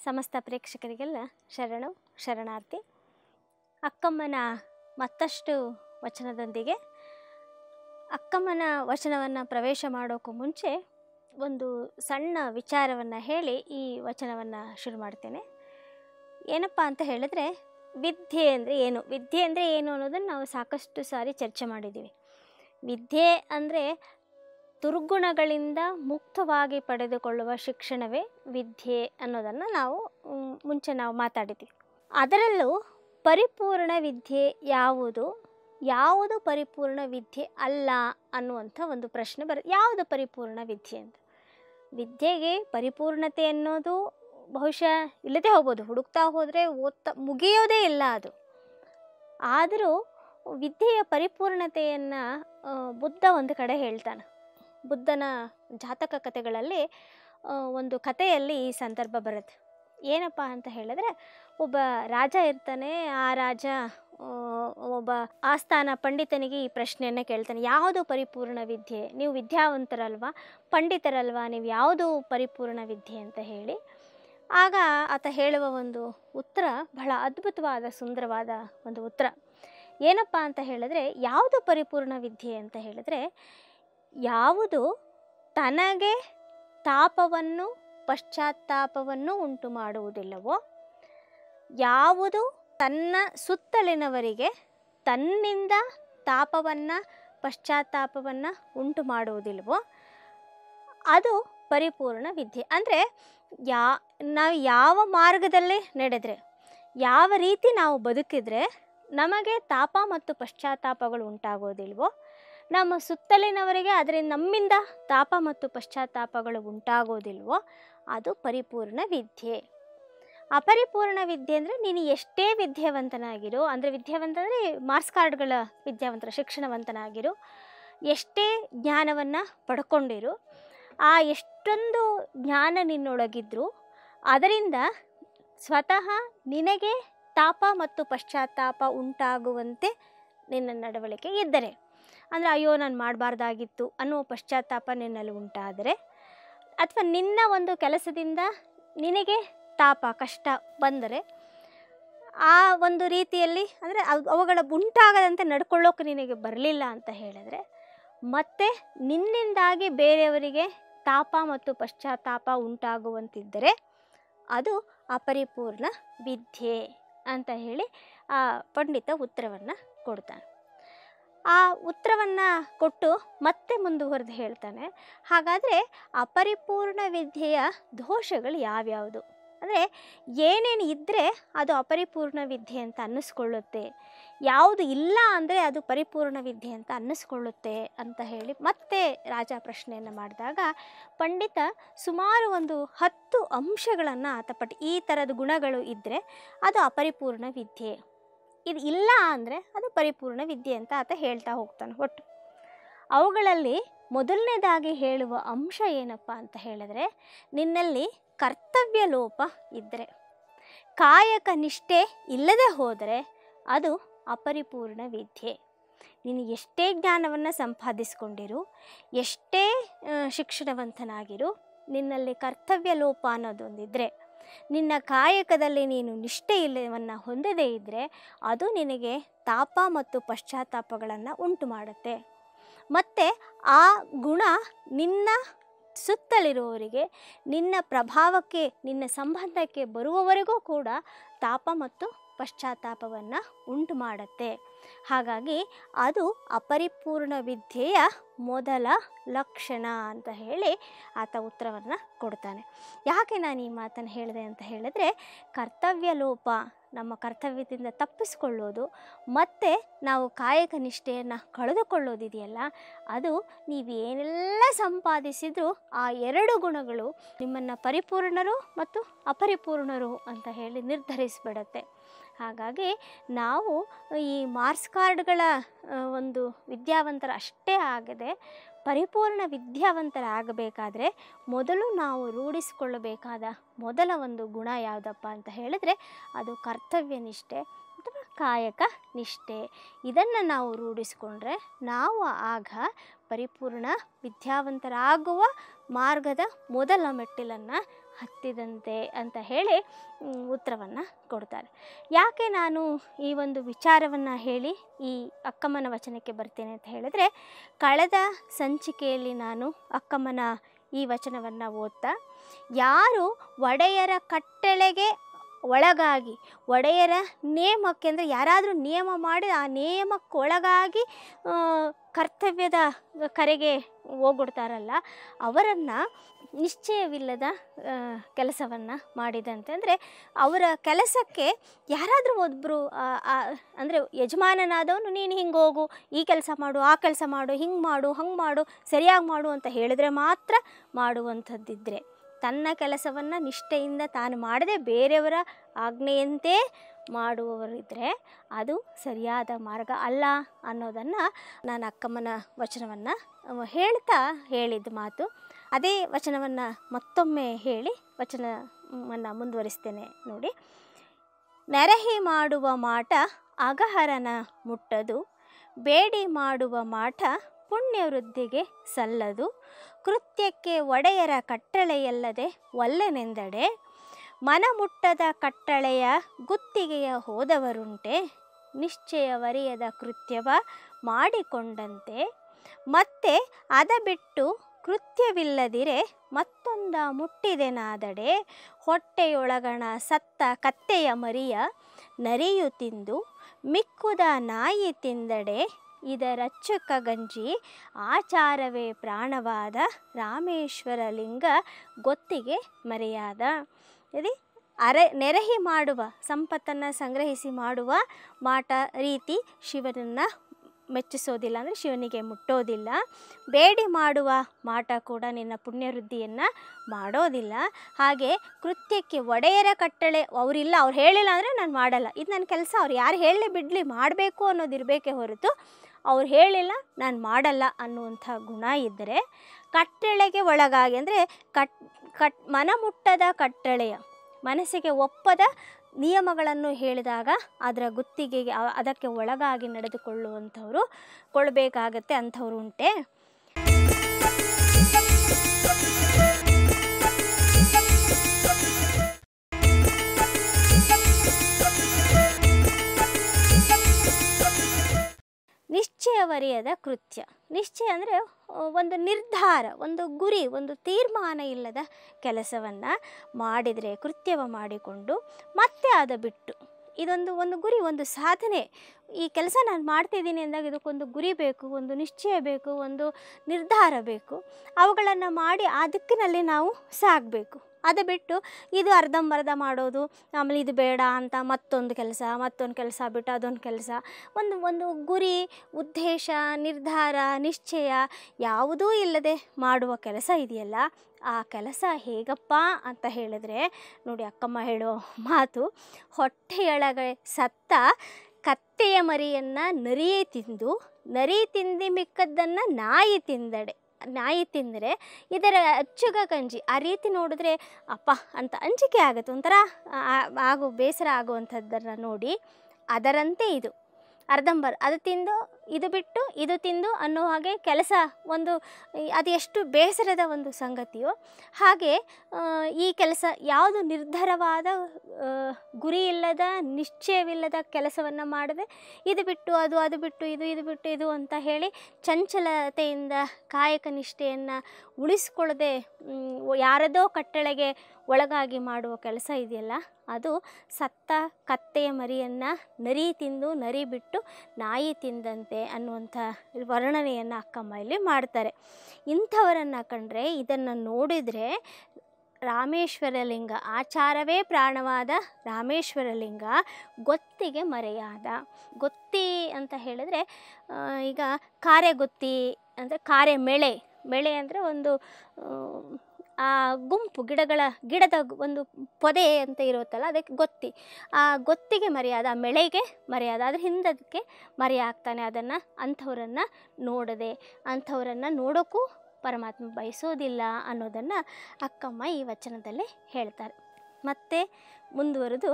ಸಮಸ್ತ ಪ್ರೇಕ್ಷಕರಿಗೆಲ್ಲ ಶರಣು, ಶರಣಾರ್ಥಿ. ಅಕ್ಕಮ್ಮನ ಮತ್ತಷ್ಟು ವಚನದೊಂದಿಗೆ, ಅಕ್ಕಮ್ಮನ ವಚನವನ್ನು ಪ್ರವೇಶ ಮಾಡೋಕ್ಕೂ ಮುಂಚೆ ಒಂದು ಸಣ್ಣ ವಿಚಾರವನ್ನು ಹೇಳಿ ಈ ವಚನವನ್ನು ಶುರು ಮಾಡ್ತೇನೆ. ಏನಪ್ಪ ಅಂತ ಹೇಳಿದ್ರೆ, ವಿದ್ಯೆ ಅಂದರೆ ಏನು? ವಿದ್ಯೆ ಅಂದರೆ ಏನು ಅನ್ನೋದನ್ನು ನಾವು ಸಾಕಷ್ಟು ಸಾರಿ ಚರ್ಚೆ ಮಾಡಿದ್ದೀವಿ ವಿದ್ಯೆ ಅಂದರೆ ದುರ್ಗುಣಗಳಿಂದ ಮುಕ್ತವಾಗಿ ಪಡೆದುಕೊಳ್ಳುವ ಶಿಕ್ಷಣವೇ ವಿದ್ಯೆ ಅನ್ನೋದನ್ನು ನಾವು ಮುಂಚೆ ನಾವು ಮಾತಾಡಿದ್ದೀವಿ ಅದರಲ್ಲೂ ಪರಿಪೂರ್ಣ ವಿದ್ಯೆ ಯಾವುದು? ಯಾವುದು ಪರಿಪೂರ್ಣ ವಿದ್ಯೆ ಅಲ್ಲ ಅನ್ನುವಂಥ ಒಂದು ಪ್ರಶ್ನೆ ಬರ, ಯಾವುದು ಪರಿಪೂರ್ಣ ವಿದ್ಯೆ ಅಂತ? ವಿದ್ಯೆಗೆ ಪರಿಪೂರ್ಣತೆ ಅನ್ನೋದು ಬಹುಶಃ ಇಲ್ಲದೆ ಹೋಗ್ಬೋದು. ಹುಡುಕ್ತಾ ಹೋದರೆ ಓದ್ತಾ, ಮುಗಿಯೋದೇ ಇಲ್ಲ ಅದು. ಆದರೂ ವಿದ್ಯೆಯ ಪರಿಪೂರ್ಣತೆಯನ್ನು ಬುದ್ಧ ಒಂದು ಕಡೆ ಹೇಳ್ತಾನೆ. ಬುದ್ಧನ ಜಾತಕ ಕಥೆಗಳಲ್ಲಿ ಒಂದು ಕಥೆಯಲ್ಲಿ ಈ ಸಂದರ್ಭ ಬರುತ್ತೆ. ಏನಪ್ಪ ಅಂತ ಹೇಳಿದ್ರೆ, ಒಬ್ಬ ರಾಜ ಇರ್ತಾನೆ, ಆ ರಾಜ ಒಬ್ಬ ಆಸ್ಥಾನ ಪಂಡಿತನಿಗೆ ಈ ಪ್ರಶ್ನೆಯನ್ನು ಕೇಳ್ತಾನೆ. ಯಾವುದು ಪರಿಪೂರ್ಣ ವಿದ್ಯೆ? ನೀವು ವಿದ್ಯಾವಂತರಲ್ವಾ? ಪಂಡಿತರಲ್ವಾ? ನೀವು ಯಾವುದು ಪರಿಪೂರ್ಣ ವಿದ್ಯೆ ಅಂತ ಹೇಳಿ. ಆಗ ಆತ ಹೇಳುವ ಒಂದು ಉತ್ತರ ಬಹಳ ಅದ್ಭುತವಾದ, ಸುಂದರವಾದ ಒಂದು ಉತ್ತರ. ಏನಪ್ಪ ಅಂತ ಹೇಳಿದ್ರೆ, ಯಾವುದು ಪರಿಪೂರ್ಣ ವಿದ್ಯೆ ಅಂತ ಹೇಳಿದ್ರೆ ಯಾವುದು? ತನಗೆ ತಾಪವನ್ನು, ಪಶ್ಚಾತ್ತಾಪವನ್ನು ಉಂಟು ಮಾಡುವುದಿಲ್ಲವೋ ಯಾವುದು? ತನ್ನ ಸುತ್ತಲಿನವರಿಗೆ ತನ್ನಿಂದ ತಾಪವನ್ನು, ಪಶ್ಚಾತ್ತಾಪವನ್ನು ಉಂಟು ಮಾಡುವುದಿಲ್ಲವೋ ಅದು ಪರಿಪೂರ್ಣ ವಿದ್ಯೆ. ಅಂದರೆ, ಯಾ, ನಾವು ಯಾವ ಮಾರ್ಗದಲ್ಲಿ ನಡೆದರೆ, ಯಾವ ರೀತಿ ನಾವು ಬದುಕಿದರೆ ನಮಗೆ ತಾಪ ಮತ್ತು ಪಶ್ಚಾತ್ತಾಪಗಳು ಉಂಟಾಗೋದಿಲ್ವೋ ನಮ್ಮ ಸುತ್ತಲಿನವರಿಗೆ ಅದರಿಂದ ನಮ್ಮಿಂದ ತಾಪ ಮತ್ತು ಪಶ್ಚಾತ್ತಾಪಗಳು ಉಂಟಾಗೋದಿಲ್ವೋ, ಅದು ಪರಿಪೂರ್ಣ ವಿದ್ಯೆ. ಅಪರಿಪೂರ್ಣ ವಿದ್ಯೆ ಅಂದರೆ ನೀನು ಎಷ್ಟೇ ವಿದ್ಯಾವಂತನಾಗಿರು, ಅಂದರೆ ವಿದ್ಯಾವಂತ ಅಂದರೆ ಮಾರ್ಕ್ಸ್ ಕಾರ್ಡ್ಗಳ ವಿದ್ಯಾವಂತರ, ಶಿಕ್ಷಣವಂತನಾಗಿರು, ಎಷ್ಟೇ ಜ್ಞಾನವನ್ನು ಪಡ್ಕೊಂಡಿರು, ಆ ಎಷ್ಟೊಂದು ಜ್ಞಾನ ನಿನ್ನೊಳಗಿದ್ರು, ಅದರಿಂದ ಸ್ವತಃ ನಿನಗೆ ತಾಪ ಮತ್ತು ಪಶ್ಚಾತ್ತಾಪ ಉಂಟಾಗುವಂತೆ ನಿನ್ನ ನಡವಳಿಕೆ ಇದ್ದರೆ. ಅಂದರೆ ಅಯ್ಯೋ ನಾನು ಮಾಡಬಾರ್ದಾಗಿತ್ತು ಅನ್ನೋ ಪಶ್ಚಾತ್ತಾಪ ನಿನ್ನಲ್ಲಿ ಉಂಟಾದರೆ ಅಥವಾ ನಿನ್ನ ಒಂದು ಕೆಲಸದಿಂದ ನಿನಗೆ ತಾಪ, ಕಷ್ಟ ಬಂದರೆ ಆ ಒಂದು ರೀತಿಯಲ್ಲಿ ಅಂದರೆ ಅವುಗಳ ಉಂಟಾಗದಂತೆ ನಡ್ಕೊಳ್ಳೋಕೆ ನಿನಗೆ ಬರಲಿಲ್ಲ ಅಂತ ಹೇಳಿದರೆ ಮತ್ತೆ ನಿನ್ನಿಂದಾಗಿ ಬೇರೆಯವರಿಗೆ ತಾಪ ಮತ್ತು ಪಶ್ಚಾತ್ತಾಪ ಉಂಟಾಗುವಂತಿದ್ದರೆ ಅದು ಅಪರಿಪೂರ್ಣ ವಿದ್ಯೆ ಅಂತ ಹೇಳಿ ಆ ಪಂಡಿತ ಉತ್ತರವನ್ನು ಕೊಡ್ತಾನೆ. ಆ ಉತ್ತರವನ್ನು ಕೊಟ್ಟು ಮತ್ತೆ ಮುಂದುವರೆದು ಹೇಳ್ತಾನೆ. ಹಾಗಾದರೆ ಅಪರಿಪೂರ್ಣ ವಿದ್ಯೆಯ ದೋಷಗಳು ಯಾವ್ಯಾವುದು? ಅಂದರೆ ಏನೇನು ಇದ್ದರೆ ಅದು ಅಪರಿಪೂರ್ಣ ವಿದ್ಯೆ ಅಂತ ಅನ್ನಿಸ್ಕೊಳ್ಳುತ್ತೆ. ಯಾವುದು ಇಲ್ಲ ಅಂದರೆ ಅದು ಪರಿಪೂರ್ಣ ವಿದ್ಯೆ ಅಂತ ಅನ್ನಿಸ್ಕೊಳ್ಳುತ್ತೆ ಅಂತ ಹೇಳಿ ಮತ್ತೆ ರಾಜ ಪ್ರಶ್ನೆಯನ್ನು ಮಾಡಿದಾಗ ಪಂಡಿತ ಸುಮಾರು ಒಂದು ಹತ್ತು ಅಂಶಗಳನ್ನು ಆತಪಟ್ಟು ಈ ಥರದ ಗುಣಗಳು ಇದ್ದರೆ ಅದು ಅಪರಿಪೂರ್ಣ ವಿದ್ಯೆ. ಇದು ಇಲ್ಲ ಅಂದರೆ ಅದು ಪರಿಪೂರ್ಣ ವಿದ್ಯೆ ಅಂತ ಆತ ಹೇಳ್ತಾ ಹೋಗ್ತಾನೆ ಒಟ್ಟು. ಅವುಗಳಲ್ಲಿ ಮೊದಲನೇದಾಗಿ ಹೇಳುವ ಅಂಶ ಏನಪ್ಪ ಅಂತ ಹೇಳಿದ್ರೆ, ನಿನ್ನಲ್ಲಿ ಕರ್ತವ್ಯ ಲೋಪ ಇದ್ದರೆ ಕಾಯಕ ನಿಷ್ಠೆ ಇಲ್ಲದೆ ಹೋದರೆ ಅದು ಅಪರಿಪೂರ್ಣ ವಿದ್ಯೆ. ನೀನು ಎಷ್ಟೇ ಜ್ಞಾನವನ್ನು ಸಂಪಾದಿಸ್ಕೊಂಡಿರು, ಎಷ್ಟೇ ಶಿಕ್ಷಣವಂತನಾಗಿರು, ನಿನ್ನಲ್ಲಿ ಕರ್ತವ್ಯ ಲೋಪ ಅನ್ನೋದೊಂದಿದ್ದರೆ ನಿನ್ನ ಕಾಯಕದಲ್ಲಿ ನೀನು ನಿಷ್ಠೆ ಇಲ್ಲವನ್ನು ಹೊಂದದೇ ಇದ್ದರೆ ಅದು ನಿನಗೆ ತಾಪ ಮತ್ತು ಪಶ್ಚಾತ್ತಾಪಗಳನ್ನು ಉಂಟು ಮಾಡುತ್ತೆ ಮತ್ತು ಆ ಗುಣ ನಿನ್ನ ಸುತ್ತಲಿರುವವರಿಗೆ, ನಿನ್ನ ಪ್ರಭಾವಕ್ಕೆ, ನಿನ್ನ ಸಂಬಂಧಕ್ಕೆ ಬರುವವರೆಗೂ ಕೂಡ ತಾಪ ಮತ್ತು ಪಶ್ಚಾತ್ತಾಪವನ್ನು ಉಂಟು ಮಾಡುತ್ತೆ ಹಾಗಾಗಿ ಅದು ಅಪರಿಪೂರ್ಣ ವಿದ್ಯೆಯ ಮೊದಲ ಲಕ್ಷಣ ಅಂತ ಹೇಳಿ ಆತ ಉತ್ತರವನ್ನು ಕೊಡ್ತಾನೆ. ಯಾಕೆ ನಾನು ಈ ಮಾತನ್ನು ಹೇಳಿದೆ ಅಂತ ಹೇಳಿದ್ರೆ, ಕರ್ತವ್ಯ ಲೋಪ ನಮ್ಮ ಕರ್ತವ್ಯದಿಂದ ತಪ್ಪಿಸಿಕೊಳ್ಳೋದು ಮತ್ತು ನಾವು ಕಾಯಕ ನಿಷ್ಠೆಯನ್ನು ಕಳೆದುಕೊಳ್ಳೋದಿದೆಯಲ್ಲ, ಅದು ನೀವು ಏನೆಲ್ಲ ಸಂಪಾದಿಸಿದರೂ ಆ ಎರಡು ಗುಣಗಳು ನಿಮ್ಮನ್ನು ಪರಿಪೂರ್ಣರು ಮತ್ತು ಅಪರಿಪೂರ್ಣರು ಅಂತ ಹೇಳಿ ನಿರ್ಧರಿಸಿಬಿಡತ್ತೆ. ಹಾಗಾಗಿ ನಾವು ಈ ಮಾರ್ಸ್ ಕಾರ್ಡ್ಗಳ ಒಂದು ವಿದ್ಯಾವಂತರ ಅಷ್ಟೇ ಆಗದೆ ಪರಿಪೂರ್ಣ ವಿದ್ಯಾವಂತರಾಗಬೇಕಾದರೆ ಮೊದಲು ನಾವು ರೂಢಿಸಿಕೊಳ್ಳಬೇಕಾದ ಮೊದಲ ಒಂದು ಗುಣ ಯಾವುದಪ್ಪ ಅಂತ ಹೇಳಿದ್ರೆ ಅದು ಕರ್ತವ್ಯ ನಿಷ್ಠೆ ಅಥವಾ ಕಾಯಕ ನಿಷ್ಠೆ. ಇದನ್ನು ನಾವು ರೂಢಿಸಿಕೊಂಡ್ರೆ ನಾವು ಆಗ ಪರಿಪೂರ್ಣ ವಿದ್ಯಾವಂತರಾಗುವ ಮಾರ್ಗದ ಮೊದಲ ಮೆಟ್ಟಿಲನ್ನು ಹತ್ತಿದಂತೆ ಅಂತ ಹೇಳಿ ಉತ್ತರವನ್ನು ಕೊಡ್ತಾರೆ. ಯಾಕೆ ನಾನು ಈ ಒಂದು ವಿಚಾರವನ್ನು ಹೇಳಿ ಈ ಅಕ್ಕಮ್ಮನ ವಚನಕ್ಕೆ ಬರ್ತೇನೆ ಅಂತ ಹೇಳಿದ್ರೆ, ಕಳೆದ ಸಂಚಿಕೆಯಲ್ಲಿ ನಾನು ಅಕ್ಕಮ್ಮನ ಈ ವಚನವನ್ನು ಓದ್ತಾ, ಯಾರು ಒಡೆಯರ ಕಟ್ಟಳೆಗೆ ಒಳಗಾಗಿ, ಒಡೆಯರ ನೇಮಕ್ಕೆ ಅಂದರೆ ಯಾರಾದರೂ ನಿಯಮ ಮಾಡಿ ಆ ನಿಯಮಕ್ಕೆ ಒಳಗಾಗಿ ಕರ್ತವ್ಯದ ಕರೆಗೆ ಹೋಗ್ಬಿಡ್ತಾರಲ್ಲ, ಅವರನ್ನು ನಿಶ್ಚಯವಿಲ್ಲದ ಕೆಲಸವನ್ನು ಮಾಡಿದಂತೆ. ಅಂದರೆ ಅವರ ಕೆಲಸಕ್ಕೆ ಯಾರಾದರೂ ಒಬ್ಬರು ಅಂದರೆ ಯಜಮಾನನಾದವನು, ನೀನು ಹಿಂಗೆ ಹೋಗು, ಈ ಕೆಲಸ ಮಾಡು, ಆ ಕೆಲಸ ಮಾಡು, ಹಿಂಗೆ ಮಾಡು, ಹಂಗೆ ಮಾಡು, ಸರಿಯಾಗಿ ಮಾಡು ಅಂತ ಹೇಳಿದರೆ ಮಾತ್ರ ಮಾಡುವಂಥದ್ದಿದ್ದರೆ ತನ್ನ ಕೆಲಸವನ್ನು ನಿಷ್ಠೆಯಿಂದ ತಾನು ಮಾಡದೆ ಬೇರೆಯವರ ಆಜ್ಞೆಯಂತೆ ಮಾಡುವವರಿದ್ದರೆ ಅದು ಸರಿಯಾದ ಮಾರ್ಗ ಅಲ್ಲ ಅನ್ನೋದನ್ನು ನಾನು ಅಕ್ಕಮ್ಮನ ವಚನವನ್ನು ಹೇಳ್ತಾ ಹೇಳಿದ ಮಾತು. ಅದೇ ವಚನವನ್ನು ಮತ್ತೊಮ್ಮೆ ಹೇಳಿ ವಚನವನ್ನು ಮುಂದುವರಿಸ್ತೇನೆ ನೋಡಿ. ನೆರಹಿ ಮಾಡುವ ಮಾಟ ಅಗಹರನ ಮುಟ್ಟದು, ಬೇಡಿ ಮಾಡುವ ಮಾಟ ಪುಣ್ಯವೃದ್ಧಿಗೆ ಸಲ್ಲದು, ಕೃತ್ಯಕ್ಕೆ ಒಡೆಯರ ಕಟ್ಟಳೆಯಲ್ಲದೆ ಒಲ್ಲೆನೆಂದಡೆ, ಮನಮುಟ್ಟದ ಕಟ್ಟಳೆಯ ಗುತ್ತಿಗೆಯ ಹೋದವರುಂಟೆ ನಿಶ್ಚಯವರಿಯದ ಕೃತ್ಯವ ಮಾಡಿಕೊಂಡಂತೆ, ಮತ್ತೆ ಅದ ಬಿಟ್ಟು ಕೃತ್ಯವಿಲ್ಲದಿರೆ ಮತ್ತೊಂದ ಮುಟ್ಟಿದೆನಾದಡೆ. ಹೊಟ್ಟೆಯೊಳಗಣ ಸತ್ತ ಕತ್ತೆಯ ಮರಿಯ ನರಿಯು ತಿಂದು ಮಿಕ್ಕುದ ನಾಯಿ ತಿಂದಡೆ. ಇದರಚ್ಚುಕ ಗಂಜಿ ಆಚಾರವೇ ಪ್ರಾಣವಾದ ರಾಮೇಶ್ವರ ಲಿಂಗ ಗೊತ್ತಿಗೆ ಮರೆಯಾದ. ಅರೆ ನೆರಹಿ ಮಾಡುವ, ಸಂಪತ್ತನ್ನು ಸಂಗ್ರಹಿಸಿ ಮಾಡುವ ಮಾಟ ರೀತಿ ಶಿವನನ್ನು ಮೆಚ್ಚಿಸೋದಿಲ್ಲ ಅಂದರೆ ಶಿವನಿಗೆ ಮುಟ್ಟೋದಿಲ್ಲ. ಬೇಡಿ ಮಾಡುವ ಮಾಟ ಕೂಡ ನಿನ್ನ ಪುಣ್ಯವೃದ್ಧಿಯನ್ನು ಮಾಡೋದಿಲ್ಲ. ಹಾಗೆ ಕೃತ್ಯಕ್ಕೆ ಒಡೆಯರ ಕಟ್ಟಳೆ ಅವರಿಲ್ಲ, ಅವ್ರು ಹೇಳಿಲ್ಲ ಅಂದರೆ ನಾನು ಮಾಡಲ್ಲ. ಇದು ನನ್ನ ಕೆಲಸ, ಅವ್ರು ಯಾರು ಹೇಳಲಿ ಬಿಡಲಿ ಮಾಡಬೇಕು ಅನ್ನೋದಿರಬೇಕೇ ಹೊರತು ಅವ್ರು ಹೇಳಿಲ್ಲ, ನಾನು ಮಾಡಲ್ಲ ಅನ್ನುವಂಥ ಗುಣ ಇದ್ದರೆ ಕಟ್ಟಳೆಗೆ ಒಳಗಾಗಿ ಅಂದರೆ ಕಟ್ ಕಟ್ ಮನಮುಟ್ಟದ ಕಟ್ಟಳೆಯ, ಮನಸ್ಸಿಗೆ ಒಪ್ಪದ ನಿಯಮಗಳನ್ನು ಹೇಳಿದಾಗ ಅದರ ಗುತ್ತಿಗೆಗೆ ಅದಕ್ಕೆ ಒಳಗಾಗಿ ನಡೆದುಕೊಳ್ಳುವಂಥವರು ಕೊಡಬೇಕಾಗತ್ತೆ ಅಂಥವ್ರು ಉಂಟೆ. ನಿಶ್ಚಯವರಿಯದ ಕೃತ್ಯ. ನಿಶ್ಚಯ ಅಂದರೆ ಒಂದು ನಿರ್ಧಾರ, ಒಂದು ಗುರಿ, ಒಂದು ತೀರ್ಮಾನ ಇಲ್ಲದ ಕೆಲಸವನ್ನು ಮಾಡಿದರೆ, ಕೃತ್ಯವ ಮಾಡಿಕೊಂಡು ಮತ್ತೆ ಅದು ಬಿಟ್ಟು. ಇದೊಂದು ಒಂದು ಗುರಿ, ಒಂದು ಸಾಧನೆ. ಈ ಕೆಲಸ ನಾನು ಮಾಡ್ತಿದ್ದೀನಿ ಅಂದಾಗ ಇದಕ್ಕೊಂದು ಗುರಿ ಬೇಕು, ಒಂದು ನಿಶ್ಚಯ ಬೇಕು, ಒಂದು ನಿರ್ಧಾರ ಬೇಕು. ಅವುಗಳನ್ನು ಮಾಡಿ ಆ ದಿಕ್ಕಿನಲ್ಲಿ ನಾವು ಸಾಗಬೇಕು. ಅದು ಬಿಟ್ಟು ಇದು ಅರ್ಧಂಬರ್ಧ ಮಾಡೋದು, ಆಮೇಲೆ ಇದು ಬೇಡ ಅಂತ ಮತ್ತೊಂದು ಕೆಲಸ ಮತ್ತೊಂದು ಕೆಲಸ ಬಿಟ್ಟು ಅದೊಂದು ಕೆಲಸ. ಒಂದು ಒಂದು ಗುರಿ, ಉದ್ದೇಶ, ನಿರ್ಧಾರ, ನಿಶ್ಚಯ ಯಾವುದೂ ಇಲ್ಲದೆ ಮಾಡುವ ಕೆಲಸ ಇದೆಯಲ್ಲ, ಆ ಕೆಲಸ ಹೇಗಪ್ಪ ಅಂತ ಹೇಳಿದ್ರೆ, ನೋಡಿ ಅಕ್ಕಮ್ಮ ಹೇಳೋ ಮಾತು, ಹೊಟ್ಟೆಯೊಳಗೆ ಸತ್ತ ಕತ್ತೆಯ ಮರಿಯನ್ನು ನರಿಯೇ ತಿಂದು, ನರಿ ತಿಂದಿ ಮಿಕ್ಕದ್ದನ್ನು ನಾಯಿ ತಿಂದಡೆ. ನಾಯಿ ತಿಂದರೆ ಇದರ ಅಚ್ಚುಗ ಗಂಜಿ, ಆ ರೀತಿ ನೋಡಿದ್ರೆ ಅಪ್ಪ ಅಂತ ಅಂಜಿಕೆ ಆಗುತ್ತೆ. ಒಂಥರ ಆಗೋ, ಬೇಸರ ಆಗುವಂಥದ್ದನ್ನು ನೋಡಿ ಅದರಂತೆ ಇದು. ಅರ್ಧಂಬರ್, ಅದು ತಿಂದು ಇದು ಬಿಟ್ಟು ಇದು ತಿಂದು ಅನ್ನೋ ಹಾಗೆ ಕೆಲಸ ಒಂದು ಅದು ಎಷ್ಟು ಬೇಸರದ ಒಂದು ಸಂಗತಿಯೋ ಹಾಗೆ ಈ ಕೆಲಸ ಯಾವುದು ನಿರ್ಧಾರವಾದ ಗುರಿ ಇಲ್ಲದ ನಿಶ್ಚಯವಿಲ್ಲದ ಕೆಲಸವನ್ನು ಮಾಡದೆ ಇದು ಬಿಟ್ಟು ಅದು ಅದು ಬಿಟ್ಟು ಇದು ಇದು ಬಿಟ್ಟು ಇದು ಅಂತ ಹೇಳಿ ಚಂಚಲತೆಯಿಂದ ಕಾಯಕ ನಿಷ್ಠೆಯನ್ನು ಉಳಿಸ್ಕೊಳ್ಳದೆ ಯಾರದೋ ಕಟ್ಟಳೆಗೆ ಒಳಗಾಗಿ ಮಾಡುವ ಕೆಲಸ ಇದೆಯಲ್ಲ, ಅದು ಸತ್ತ ಕತ್ತೆಯ ಮರಿಯನ್ನು ನರಿ ತಿಂದು ನರಿ ಬಿಟ್ಟು ನಾಯಿ ತಿಂದಂತೆ ಅನ್ನುವಂಥ ವರ್ಣನೆಯನ್ನು ಅಕ್ಕಮ್ಮ ಇಲ್ಲಿ ಮಾಡ್ತಾರೆ. ಇಂಥವರನ್ನು ಕಂಡ್ರೆ ಇದನ್ನು ನೋಡಿದರೆ ರಾಮೇಶ್ವರಲಿಂಗ, ಆಚಾರವೇ ಪ್ರಾಣವಾದ ರಾಮೇಶ್ವರಲಿಂಗ ಗೊತ್ತಿಗೆ ಮರೆಯಾದ. ಗೊತ್ತಿ ಅಂತ ಹೇಳಿದ್ರೆ ಈಗ ಈಗ ಕಾರ್ಯಗೊತ್ತಿ ಅಂದರೆ ಕಾರೆ ಮೆಳೆ ಮೆಳೆ ಅಂದರೆ ಒಂದು ಆ, ಗುಂಪು ಗಿಡಗಳ ಗಿಡದ ಒಂದು ಪೊದೆ ಅಂತ ಇರುತ್ತಲ್ಲ ಅದಕ್ಕೆ ಗೊತ್ತಿ. ಆ ಗೊತ್ತಿಗೆ ಮರ್ಯಾದ ಆ ಮೆಳೆಗೆ ಮರ್ಯಾದ ಅದ್ರ ಹಿಂದದಕ್ಕೆ ಮರೆಯಾಗ್ತಾನೆ ಅದನ್ನು. ಅಂಥವರನ್ನು ನೋಡದೆ ಅಂಥವರನ್ನು ನೋಡೋಕ್ಕೂ ಪರಮಾತ್ಮ ಬಯಸೋದಿಲ್ಲ ಅನ್ನೋದನ್ನು ಅಕ್ಕಮ್ಮ ಈ ವಚನದಲ್ಲಿ ಹೇಳ್ತಾರೆ. ಮತ್ತೆ ಮುಂದುವರೆದು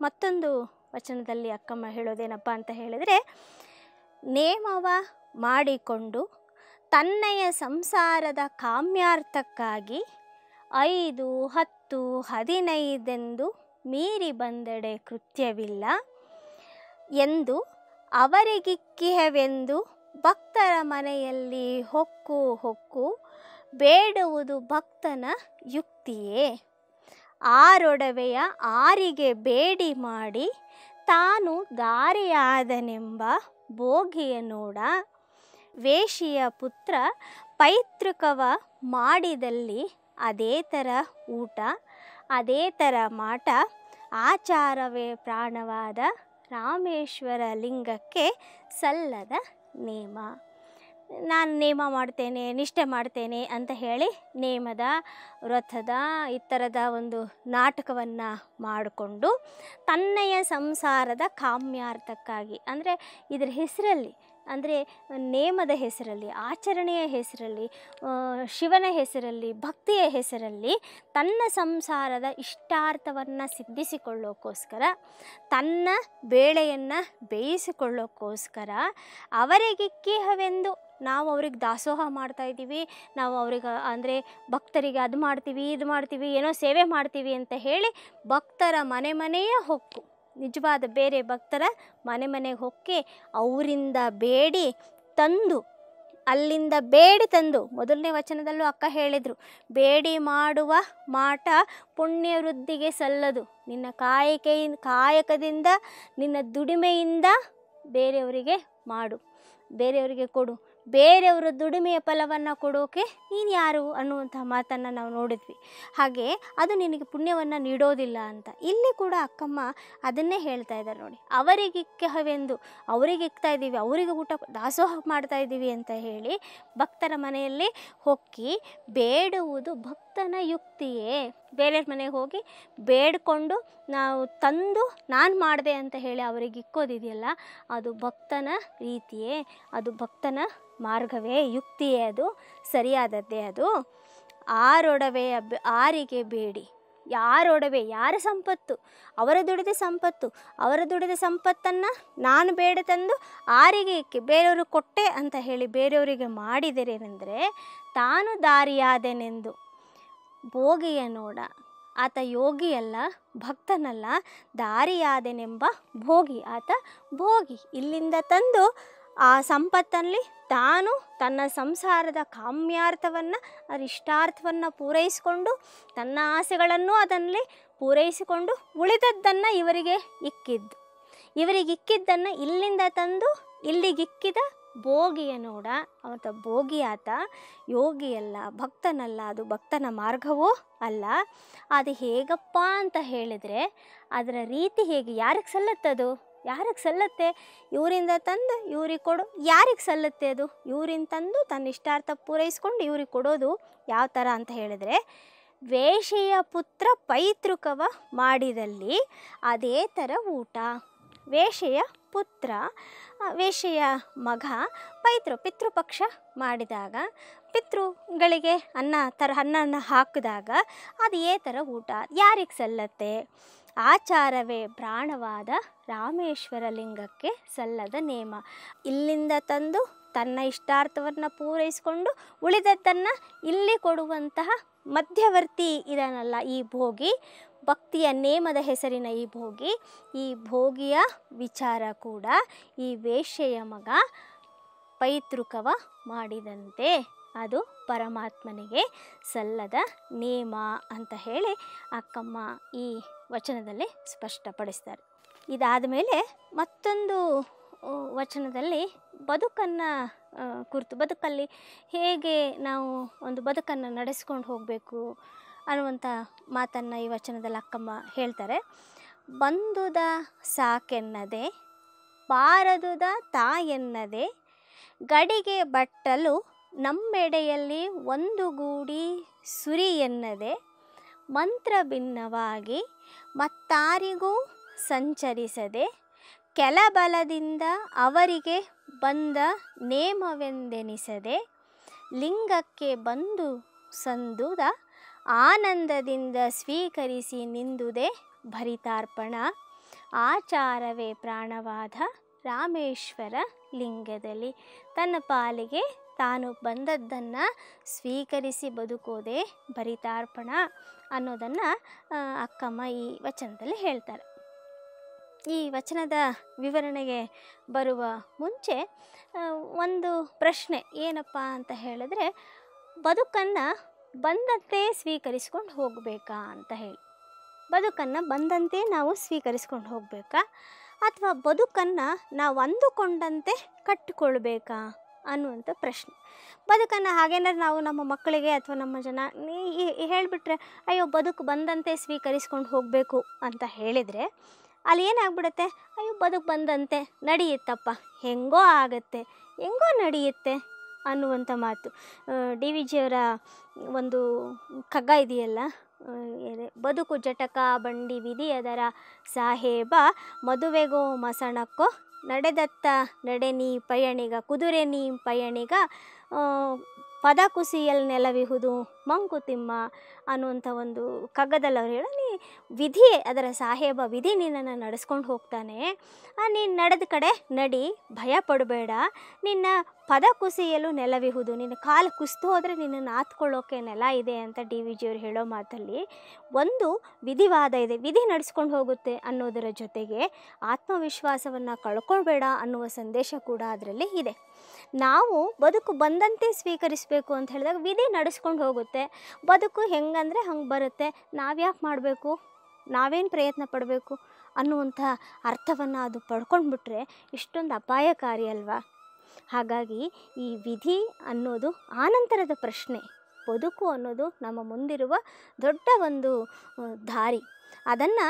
ಮತ್ತೊಂದು ವಚನದಲ್ಲಿ ಅಕ್ಕಮ್ಮ ಹೇಳೋದೇನಪ್ಪ ಅಂತ ಹೇಳಿದರೆ ನೇಮವ ಮಾಡಿಕೊಂಡು ತನ್ನಯ ಸಂಸಾರದ ಕಾಮ್ಯಾರ್ಥಕ್ಕಾಗಿ ಐದು, ಹತ್ತು, ಹದಿನೈದೆಂದು ಮೀರಿ ಬಂದೆಡೆ ಕೃತ್ಯವಿಲ್ಲ ಎಂದು ಅವರಿಗಿಕ್ಕಿಹವೆಂದು ಭಕ್ತರ ಮನೆಯಲ್ಲಿ ಹೊಕ್ಕು ಹೊಕ್ಕು ಬೇಡುವುದು ಭಕ್ತನ ಯುಕ್ತಿಯೇ. ಆರೊಡವೆಯ ಆರಿಗೆ ಬೇಡಿ ಮಾಡಿ ತಾನು ದಾರಿಯಾದನೆಂಬ ಭೋಗಿಯ ನೋಡ ವೇಷಿಯ ಪುತ್ರ ಪೈತೃಕವ ಮಾಡಿದಲ್ಲಿ ಅದೇ ಥರ ಊಟ, ಅದೇ ಥರ ಮಾಟ, ಆಚಾರವೇ ಪ್ರಾಣವಾದ ರಾಮೇಶ್ವರ ಲಿಂಗಕ್ಕೆ ಸಲ್ಲದ ನೇಮ. ನಾನು ನೇಮ ಮಾಡ್ತೇನೆ, ನಿಷ್ಠೆ ಮಾಡ್ತೇನೆ ಅಂತ ಹೇಳಿ ನೇಮದ, ವ್ರತದ ಈ ಥರದ ಒಂದು ನಾಟಕವನ್ನು ಮಾಡಿಕೊಂಡು ತನ್ನಯ ಸಂಸಾರದ ಕಾಮ್ಯಾರ್ಥಕ್ಕಾಗಿ, ಅಂದರೆ ಇದರ ಹೆಸರಲ್ಲಿ ಅಂದರೆ ನೇಮದ ಹೆಸರಲ್ಲಿ, ಆಚರಣೆಯ ಹೆಸರಲ್ಲಿ ಶಿವನ ಹೆಸರಲ್ಲಿ, ಭಕ್ತಿಯ ಹೆಸರಲ್ಲಿ ತನ್ನ ಸಂಸಾರದ ಇಷ್ಟಾರ್ಥವನ್ನು ಸಿದ್ಧಿಸಿಕೊಳ್ಳೋಕ್ಕೋಸ್ಕರ ತನ್ನ ಬೇಳೆಯನ್ನು ಬೇಯಿಸಿಕೊಳ್ಳೋಕ್ಕೋಸ್ಕರ ಅವರಿಗೆ ಕೇಹವೆಂದು ನಾವು ಅವ್ರಿಗೆ ದಾಸೋಹ ಮಾಡ್ತಾ ಇದ್ದೀವಿ, ನಾವು ಅವ್ರಿಗೆ ಅಂದರೆ ಭಕ್ತರಿಗೆ ಅದು ಮಾಡ್ತೀವಿ, ಇದು ಮಾಡ್ತೀವಿ, ಏನೋ ಸೇವೆ ಮಾಡ್ತೀವಿ ಅಂತ ಹೇಳಿ ಭಕ್ತರ ಮನೆ ಮನೆಯ ಹೊಕ್ಕು. ನಿಜವಾದ ಬೇರೆ ಭಕ್ತರ ಮನೆ ಮನೆಗೆ ಹೊಕ್ಕಿ ಅವರಿಂದ ಬೇಡಿ ತಂದು, ಅಲ್ಲಿಂದ ಬೇಡಿ ತಂದು. ಮೊದಲನೇ ವಚನದಲ್ಲೂ ಅಕ್ಕ ಹೇಳಿದರು, ಬೇಡಿ ಮಾಡುವ ಮಾಟ ಪುಣ್ಯ ವೃದ್ಧಿಗೆ ಸಲ್ಲದು. ನಿನ್ನ ಕಾಯಕೆಯ ಕಾಯಕದಿಂದ, ನಿನ್ನ ದುಡಿಮೆಯಿಂದ ಬೇರೆಯವರಿಗೆ ಮಾಡು, ಬೇರೆಯವರಿಗೆ ಕೊಡು. ಬೇರೆಯವರ ದುಡಿಮೆಯ ಫಲವನ್ನು ಕೊಡೋಕೆ ನೀನು ಯಾರು ಅನ್ನುವಂಥ ಮಾತನ್ನು ನಾವು ನೋಡಿದ್ವಿ. ಹಾಗೆ ಅದು ನಿನಗೆ ಪುಣ್ಯವನ್ನು ನೀಡೋದಿಲ್ಲ ಅಂತ. ಇಲ್ಲಿ ಕೂಡ ಅಕ್ಕಮ್ಮ ಅದನ್ನೇ ಹೇಳ್ತಾ ಇದ್ದಾರೆ ನೋಡಿ. ಅವರಿಗಿಕ್ಕಹವೆಂದು ಅವರಿಗೆ ಇಕ್ತಾ ಇದ್ದೀವಿ, ಅವರಿಗೆ ಊಟ ದಾಸೋಹ ಮಾಡ್ತಾ ಇದ್ದೀವಿ ಅಂತ ಹೇಳಿ ಭಕ್ತರ ಮನೆಯಲ್ಲಿ ಹೊಕ್ಕಿ ಬೇಡುವುದು ಭಕ್ತನ ಯುಕ್ತಿಯೇ? ಬೇರೆ ಮನೆಗೆ ಹೋಗಿ ಬೇಡಿಕೊಂಡು ನಾವು ತಂದು ನಾನು ಮಾಡಿದೆ ಅಂತ ಹೇಳಿ ಅವರಿಗೆ ಇಕ್ಕೋದಿದೆಯಲ್ಲ, ಅದು ಭಕ್ತನ ರೀತಿಯೇ, ಅದು ಭಕ್ತನ ಮಾರ್ಗವೇ, ಯುಕ್ತಿಯೇ ಅದು, ಸರಿಯಾದದ್ದೇ ಅದು. ಆರೊಡವೆ ಆರಿಗೆ ಬೇಡಿ. ಯಾರೊಡವೆ? ಯಾರ ಸಂಪತ್ತು? ಅವರ ದುಡಿದ ಸಂಪತ್ತು. ಅವರ ದುಡಿದ ಸಂಪತ್ತನ್ನು ನಾನು ಬೇಡ ತಂದು ಆರಿಗೆ ಇಕ್ಕಿ ಬೇರೆಯವರು ಕೊಟ್ಟೆ ಅಂತ ಹೇಳಿ ಬೇರೆಯವರಿಗೆ ಮಾಡಿದರೇನೆಂದರೆ, ತಾನು ದಾರಿಯಾದೆನೆಂದು. ಭೋಗಿಯ ನೋಡ. ಆತ ಯೋಗಿಯಲ್ಲ, ಭಕ್ತನಲ್ಲ, ದಾರಿಯಾದೆನೆಂಬ ಭೋಗಿ. ಆತ ಭೋಗಿ. ಇಲ್ಲಿಂದ ತಂದು ಆ ಸಂಪತ್ತಲ್ಲಿ ತಾನು ತನ್ನ ಸಂಸಾರದ ಕಾಮ್ಯಾರ್ಥವನ್ನು, ಅರಿಷ್ಟಾರ್ಥವನ್ನು ಪೂರೈಸಿಕೊಂಡು, ತನ್ನ ಆಸೆಗಳನ್ನು ಅದನ್ನಲ್ಲಿ ಪೂರೈಸಿಕೊಂಡು ಉಳಿದದ್ದನ್ನು ಇವರಿಗೆ ಇಕ್ಕಿದ್ದು. ಇವರಿಗೆ ಇಕ್ಕಿದ್ದನ್ನು ಇಲ್ಲಿಂದ ತಂದು, ಇಲ್ಲಿಗಿಕ್ಕಿದ ಭೋಗಿಯ ನೋಡ ಅವತ್ತ ಭೋಗಿ ಆತ ಯೋಗಿಯಲ್ಲ, ಭಕ್ತನಲ್ಲ, ಅದು ಭಕ್ತನ ಮಾರ್ಗವೂ ಅಲ್ಲ, ಅದು ಹೇಗಪ್ಪ ಅಂತ ಹೇಳಿದರೆ ಅದರ ರೀತಿ ಹೇಗೆ, ಯಾರಿಗೆ ಸಲ್ಲತ್ತದು ಯಾರಿಗೆ ಸಲ್ಲತ್ತೆ? ಇವರಿಂದ ತಂದು ಇವ್ರಿಗೆ ಕೊಡು. ಯಾರಿಗೆ ಸಲ್ಲತ್ತೆ ಅದು? ಇವರಿಂದ ತಂದು ತನ್ನ ಇಷ್ಟಾರ್ಥ ಪೂರೈಸ್ಕೊಂಡು ಇವ್ರಿಗೆ ಕೊಡೋದು ಯಾವ ಥರ ಅಂತ ಹೇಳಿದರೆ, ವೇಷೆಯ ಪುತ್ರ ಪೈತೃಕವ ಮಾಡಿದಲ್ಲಿ ಅದೇ ಥರ ಊಟ. ವೇಷೆಯ ಪುತ್ರ ವೇಷೆಯ ಮಗ ಪೈತೃ ಪಿತೃಪಕ್ಷ ಮಾಡಿದಾಗ, ಪಿತೃಗಳಿಗೆ ಅನ್ನ ಥರ ಅನ್ನನ ಹಾಕಿದಾಗ ಅದು ಏ ಥರ ಊಟ. ಯಾರಿಗೆ ಸಲ್ಲತ್ತೆ? ಆಚಾರವೇ ಪ್ರಾಣವಾದ ರಾಮೇಶ್ವರ ಲಿಂಗಕ್ಕೆ ಸಲ್ಲದ ನೇಮ. ಇಲ್ಲಿಂದ ತಂದು ತನ್ನ ಇಷ್ಟಾರ್ಥವನ್ನು ಪೂರೈಸಿಕೊಂಡು ಉಳಿದದ್ದನ್ನು ಇಲ್ಲಿ ಕೊಡುವಂತಹ ಮಧ್ಯವರ್ತಿ ಇದನ್ನಲ್ಲ ಈ ಭೋಗಿ. ಭಕ್ತಿಯ ನೇಮದ ಹೆಸರಿನ ಈ ಭೋಗಿ. ಈ ಭೋಗಿಯ ವಿಚಾರ ಕೂಡ ಈ ವೇಶ್ಯೆಯ ಮಗ ಪೈತೃಕವ ಮಾಡಿದಂತೆ. ಅದು ಪರಮಾತ್ಮನಿಗೆ ಸಲ್ಲದ ನೇಮ ಅಂತ ಹೇಳಿ ಅಕ್ಕಮ್ಮ ಈ ವಚನದಲ್ಲಿ ಸ್ಪಷ್ಟಪಡಿಸ್ತಾರೆ. ಇದಾದ ಮೇಲೆ ಮತ್ತೊಂದು ವಚನದಲ್ಲಿ ಬದುಕನ್ನು ಕುರಿತು, ಬದುಕಲ್ಲಿ ಹೇಗೆ ನಾವು ಒಂದು ಬದುಕನ್ನು ನಡೆಸ್ಕೊಂಡು ಹೋಗಬೇಕು ಅನ್ನುವಂಥ ಮಾತನ್ನು ಈ ವಚನದಲ್ಲಿ ಅಕ್ಕಮ್ಮ ಹೇಳ್ತಾರೆ. ಬಂದುದ ಸಾಕೆನ್ನದೆ, ಬಾರದುದ ತಾಯೆನ್ನದೆ, ಗಡಿಗೆ ಬಟ್ಟಲು ನಮ್ಮೆಡೆಯಲ್ಲಿ ಒಂದುಗೂಡಿ ಸುರಿ ಎನ್ನದೆ ಮಂತ್ರ ಭಿನ್ನವಾಗಿ ಮತ್ತಾರಿಗೂ ಸಂಚರಿಸದೆ ಕೆಲಬಲದಿಂದ ಅವರಿಗೆ ಬಂದ ನೇಮವೆಂದೆನಿಸದೆ ಲಿಂಗಕ್ಕೆ ಬಂದು ಸಂದುದ ಆನಂದದಿಂದ ಸ್ವೀಕರಿಸಿ ನಿಂದುದೆ ಭರಿತಾರ್ಪಣ. ಆಚಾರವೇ ಪ್ರಾಣವಾದ ರಾಮೇಶ್ವರ ಲಿಂಗದಲ್ಲಿ ತನ್ನ ಪಾಲಿಗೆ ತಾನು ಬಂದದ್ದನ್ನು ಸ್ವೀಕರಿಸಿ ಬದುಕೋದೆ ಭರಿತಾರ್ಪಣ ಅನ್ನೋದನ್ನು ಅಕ್ಕಮ್ಮ ಈ ವಚನದಲ್ಲಿ ಹೇಳ್ತಾರೆ. ಈ ವಚನದ ವಿವರಣೆಗೆ ಬರುವ ಮುಂಚೆ ಒಂದು ಪ್ರಶ್ನೆ ಏನಪ್ಪ ಅಂತ ಹೇಳಿದ್ರೆ, ಬದುಕನ್ನು ಬಂದಂತೆ ಸ್ವೀಕರಿಸ್ಕೊಂಡು ಹೋಗಬೇಕಾ ಅಂತ ಹೇಳಿ. ಬದುಕನ್ನು ಬಂದಂತೆ ನಾವು ಸ್ವೀಕರಿಸ್ಕೊಂಡು ಹೋಗಬೇಕಾ? ಅಥವಾ ಬದುಕನ್ನು ನಾವು ಅಂದುಕೊಂಡಂತೆ ಕಟ್ಟಿಕೊಳ್ಬೇಕಾ ಅನ್ನುವಂಥ ಪ್ರಶ್ನೆ. ಬದುಕನ್ನು ಹಾಗೇನಾದ್ರು ನಾವು ನಮ್ಮ ಮಕ್ಕಳಿಗೆ ಅಥವಾ ನಮ್ಮ ಜನ ಹೇಳಿಬಿಟ್ರೆ, ಅಯ್ಯೋ, ಬದುಕು ಬಂದಂತೆ ಸ್ವೀಕರಿಸ್ಕೊಂಡು ಹೋಗಬೇಕು ಅಂತ ಹೇಳಿದರೆ ಅಲ್ಲಿ ಏನಾಗ್ಬಿಡುತ್ತೆ? ಅಯ್ಯೋ, ಬದುಕು ಬಂದಂತೆ. ನಡೆಯುತ್ತಪ್ಪ. ಹೆಂಗೋ ಆಗುತ್ತೆ. ಹೆಂಗೋ ನಡೆಯುತ್ತೆ ಅನ್ನುವಂಥ ಮಾತು. ಡಿ ವಿ ಜಿಯವರ ಒಂದು ಕಗ್ಗ ಇದೆಯಲ್ಲ? ಬದುಕು ಜಟಕ ಬಂಡಿ ವಿಧಿ ಅದರ ಸಾಹೇಬ ಮದುವೆಗೋ ಮಸಣಕ್ಕೋ ನಡೆದತ್ತ. ನಡೆ ನೀ ಪಯಣಿಗ, ಕುದುರೆ ನೀ ಪಯಣಿಗ ಪದ ಕುಸಿಯಲ್ ನೆಲವಿಹುದು ಮಂಕುತಿಮ್ಮ ಅನ್ನುವಂಥ ಒಂದು ಕಗ್ಗದಲ್ಲಿ ಅವ್ರು ಹೇಳೋ ನೀ ವಿಧಿ, ಅದರ ಸಾಹೇಬ ವಿಧಿ ನಿನ್ನನ್ನು ನಡೆಸ್ಕೊಂಡು ಹೋಗ್ತಾನೆ. ನೀನು ನಡೆದ ಕಡೆ ನಡಿ, ಭಯ ಪಡಬೇಡ. ನಿನ್ನ ಪದ ಕುಸಿಯಲು ನೆಲವಿಹುದು. ನಿನ್ನ ಕಾಲು ಕುಸಿದು ಹೋದರೆ ನಿನ್ನನ್ನು ಆತ್ಕೊಳ್ಳೋಕೆ ನೆಲ ಇದೆ ಅಂತ ಡಿ ವಿ ಜಿಯವರು ಹೇಳೋ ಮಾತಲ್ಲಿ ಒಂದು ವಿಧಿವಾದ ಇದೆ. ವಿಧಿ ನಡೆಸ್ಕೊಂಡು ಹೋಗುತ್ತೆ ಅನ್ನೋದರ ಜೊತೆಗೆ ಆತ್ಮವಿಶ್ವಾಸವನ್ನು ಕಳ್ಕೊಳ್ಬೇಡ ಅನ್ನುವ ಸಂದೇಶ ಕೂಡ ಅದರಲ್ಲಿ ಇದೆ. ನಾವು ಬದುಕು ಬಂದಂತೆ ಸ್ವೀಕರಿಸಬೇಕು ಅಂತ ಹೇಳಿದಾಗ ವಿಧಿ ನಡೆಸ್ಕೊಂಡು ಹೋಗುತ್ತೆ. ಬದುಕು ಹೆಂಗಂದರೆ ಹಂಗೆ ಬರುತ್ತೆ. ನಾವ್ಯಾಕೆ ಮಾಡಬೇಕು? ನಾವೇನು ಪ್ರಯತ್ನ ಪಡಬೇಕು? ಅನ್ನುವಂಥ ಅರ್ಥವನ್ನು ಅದು ಪಡ್ಕೊಂಡ್ಬಿಟ್ರೆ ಇಷ್ಟೊಂದು ಅಪಾಯಕಾರಿ ಅಲ್ವಾ? ಹಾಗಾಗಿ ಈ ವಿಧಿ ಅನ್ನೋದು ಆನಂತರದ ಪ್ರಶ್ನೆ. ಬದುಕು ಅನ್ನೋದು ನಮ್ಮ ಮುಂದಿರುವ ದೊಡ್ಡ ಒಂದು ದಾರಿ. ಅದನ್ನು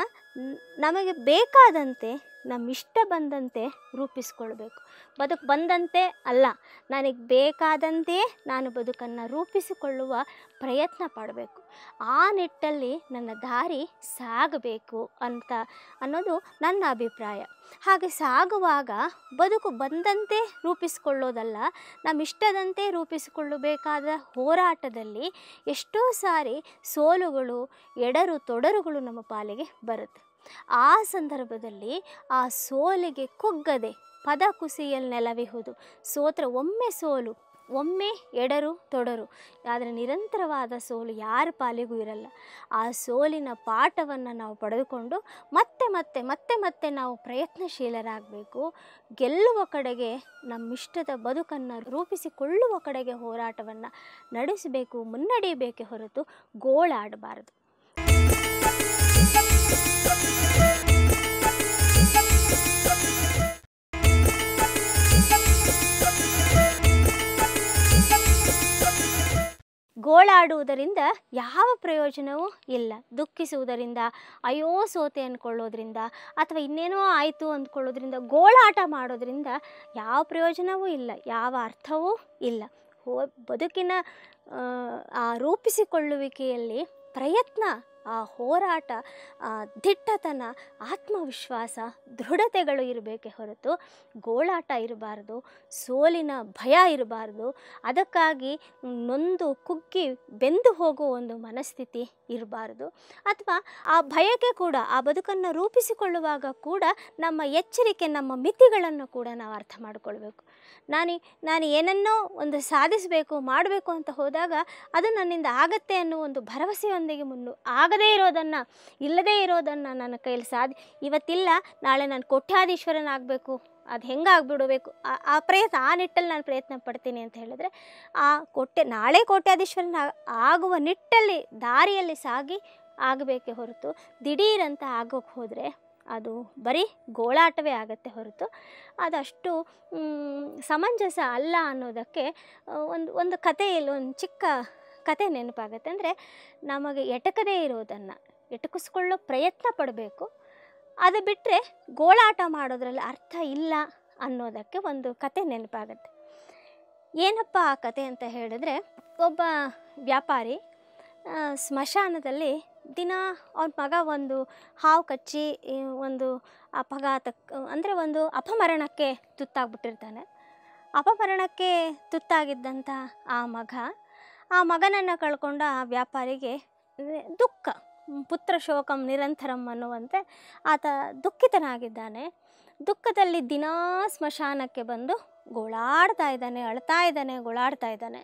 ನಮಗೆ ಬೇಕಾದಂತೆ ನಮ್ಮ ಇಷ್ಟ ಬಂದಂತೆ ರೂಪಿಸ್ಕೊಳ್ಬೇಕು. ಬದುಕು ಬಂದಂತೆ ಅಲ್ಲ, ನನಗೆ ಬೇಕಾದಂತೆಯೇ ನಾನು ಬದುಕನ್ನು ರೂಪಿಸಿಕೊಳ್ಳುವ ಪ್ರಯತ್ನ ಪಡಬೇಕು. ಆ ನಿಟ್ಟಲ್ಲಿ ನನ್ನ ದಾರಿ ಸಾಗಬೇಕು ಅಂತ ಅನ್ನೋದು ನನ್ನ ಅಭಿಪ್ರಾಯ. ಹಾಗೆ ಸಾಗುವಾಗ ಬದುಕು ಬಂದಂತೆ ರೂಪಿಸಿಕೊಳ್ಳೋದಲ್ಲ ನಮ್ಮ ಇಷ್ಟದಂತೆ ರೂಪಿಸಿಕೊಳ್ಳಬೇಕಾದ ಹೋರಾಟದಲ್ಲಿ ಎಷ್ಟೋ ಸಾರಿ ಸೋಲುಗಳು, ಎಡರು ತೊಡರುಗಳು ನಮ್ಮ ಪಾಲಿಗೆ ಬರುತ್ತೆ. ಆ ಸಂದರ್ಭದಲ್ಲಿ ಆ ಸೋಲಿಗೆ ಕುಗ್ಗದೆ ಪದ ಕುಸಿಯಲ್ಲಿ ನೆಲವಿಹುದು. ಸೋತ್ರ ಒಮ್ಮೆ ಸೋಲು, ಒಮ್ಮೆ ಎಡರು ತೊಡರು. ಆದರೆ ನಿರಂತರವಾದ ಸೋಲು ಯಾರ ಪಾಲಿಗೂ ಇರಲ್ಲ. ಆ ಸೋಲಿನ ಪಾಠವನ್ನು ನಾವು ಪಡೆದುಕೊಂಡು ಮತ್ತೆ ಮತ್ತೆ ಮತ್ತೆ ಮತ್ತೆ ನಾವು ಪ್ರಯತ್ನಶೀಲರಾಗಬೇಕು. ಗೆಲ್ಲುವ ಕಡೆಗೆ ನಮ್ಮಿಷ್ಟದ ಬದುಕನ್ನು ರೂಪಿಸಿಕೊಳ್ಳುವ ಕಡೆಗೆ ಹೋರಾಟವನ್ನು ನಡೆಸಬೇಕು, ಮುನ್ನಡೆಯಬೇಕೆ ಹೊರತು ಗೋಳಾಡಬಾರದು. ಗೋಳಾಡುವುದರಿಂದ ಯಾವ ಪ್ರಯೋಜನವೂ ಇಲ್ಲ. ದುಃಖಿಸುವುದರಿಂದ, ಅಯ್ಯೋ ಸೋತೆ ಅಂದ್ಕೊಳ್ಳೋದ್ರಿಂದ ಅಥವಾ ಇನ್ನೇನೋ ಆಯಿತು ಅಂದ್ಕೊಳ್ಳೋದ್ರಿಂದ, ಗೋಳಾಟ ಮಾಡೋದ್ರಿಂದ ಯಾವ ಪ್ರಯೋಜನವೂ ಇಲ್ಲ, ಯಾವ ಅರ್ಥವೂ ಇಲ್ಲ. ಬದುಕಿನ, ಆ, ರೂಪಿಸಿಕೊಳ್ಳುವಿಕೆಯಲ್ಲಿ ಪ್ರಯತ್ನ ಆ ಹೋರಾಟ ದಿಟ್ಟತನ, ಆತ್ಮವಿಶ್ವಾಸ, ದೃಢತೆಗಳು ಇರಬೇಕೇ ಹೊರತು ಗೋಳಾಟ ಇರಬಾರ್ದು, ಸೋಲಿನ ಭಯ ಇರಬಾರ್ದು. ಅದಕ್ಕಾಗಿ ನೊಂದು ಕುಗ್ಗಿ ಬೆಂದು ಹೋಗುವ ಒಂದು ಮನಸ್ಥಿತಿ ಇರಬಾರ್ದು. ಅಥವಾ ಆ ಭಯಕ್ಕೆ ಕೂಡ, ಆ ಬದುಕನ್ನು ರೂಪಿಸಿಕೊಳ್ಳುವಾಗ ಕೂಡ ನಮ್ಮ ಎಚ್ಚರಿಕೆ, ನಮ್ಮ ಮಿತಿಗಳನ್ನು ಕೂಡ ನಾವು ಅರ್ಥ ಮಾಡಿಕೊಳ್ಬೇಕು. ನಾನು ನಾನು ಏನನ್ನೋ ಒಂದು ಸಾಧಿಸಬೇಕು, ಮಾಡಬೇಕು ಅಂತ ಹೋದಾಗ ಅದು ನನ್ನಿಂದ ಆಗತ್ತೆ ಅನ್ನೋ ಒಂದು ಭರವಸೆಯೊಂದಿಗೆ ಮುನ್ನು, ಆಗದೇ ಇರೋದನ್ನು, ಇಲ್ಲದೇ ಇರೋದನ್ನು ನನ್ನ ಕೈಯಲ್ಲಿ ಸಾಧಿ, ಇವತ್ತಿಲ್ಲ, ನಾಳೆ ನಾನು ಕೋಟ್ಯಾಧೀಶ್ವರನಾಗಬೇಕು, ಅದು ಹೆಂಗಾಗ್ಬಿಡಬೇಕು, ಆ- ಆ ಪ್ರಯತ್ನ, ಆ ನಿಟ್ಟಲ್ಲಿ ನಾನು ಪ್ರಯತ್ನ ಪಡ್ತೀನಿ ಅಂತ ಹೇಳಿದ್ರೆ, ಆ ಕೊಟ್ಟೆ ನಾಳೆ ಕೋಟ್ಯಾಧೀಶ್ವರನ ಆಗುವ ನಿಟ್ಟಲ್ಲಿ, ದಾರಿಯಲ್ಲಿ ಸಾಗಿ ಆಗಬೇಕೇ ಹೊರತು ದಿಢೀರಂತ ಆಗೋಕ್ಕೆ ಹೋದರೆ ಅದು ಬರೀ ಗೋಳಾಟವೇ ಆಗುತ್ತೆ ಹೊರತು. ಅದಷ್ಟು ಸಮಂಜಸ ಅಲ್ಲ ಅನ್ನೋದಕ್ಕೆ ಒಂದು ಒಂದು ಕಥೆಯಲ್ಲಿ ಒಂದು ಚಿಕ್ಕ ಕತೆ ನೆನಪಾಗತ್ತೆ. ಅಂದರೆ ನಮಗೆ ಎಟಕದೇ ಇರೋದನ್ನು, ಎಟಕಿಸ್ಕೊಳ್ಳೋ ಪ್ರಯತ್ನ ಪಡಬೇಕು. ಅದು ಬಿಟ್ಟರೆ ಗೋಳಾಟ ಮಾಡೋದ್ರಲ್ಲಿ ಅರ್ಥ ಇಲ್ಲ ಅನ್ನೋದಕ್ಕೆ ಒಂದು ಕತೆ ನೆನಪಾಗತ್ತೆ. ಏನಪ್ಪ ಆ ಕತೆ ಅಂತ ಹೇಳಿದ್ರೆ, ಒಬ್ಬ ವ್ಯಾಪಾರಿ ಸ್ಮಶಾನದಲ್ಲಿ ದಿನ ಅವನ ಮಗ ಒಂದು ಹಾವು ಕಚ್ಚಿ ಒಂದು ಅಪಘಾತಕ್ಕೆ ಅಂದರೆ ಒಂದು ಅಪಮರಣಕ್ಕೆ ತುತ್ತಾಗ್ಬಿಟ್ಟಿರ್ತಾನೆ. ಅಪಮರಣಕ್ಕೆ ತುತ್ತಾಗಿದ್ದಂಥ ಆ ಮಗ, ಆ ಮಗನನ್ನು ಕಳ್ಕೊಂಡ ಆ ವ್ಯಾಪಾರಿಗೆ ದುಃಖ, ಪುತ್ರ ಶೋಕಂ ನಿರಂತರಂ ಅನ್ನುವಂತೆ ಆತ ದುಃಖಿತನಾಗಿದ್ದಾನೆ. ದುಃಖದಲ್ಲಿ ದಿನಾ ಸ್ಮಶಾನಕ್ಕೆ ಬಂದು ಗೋಳಾಡ್ತಾ ಇದ್ದಾನೆ, ಅಳ್ತಾ ಇದ್ದಾನೆ, ಗೋಳಾಡ್ತಾ ಇದ್ದಾನೆ.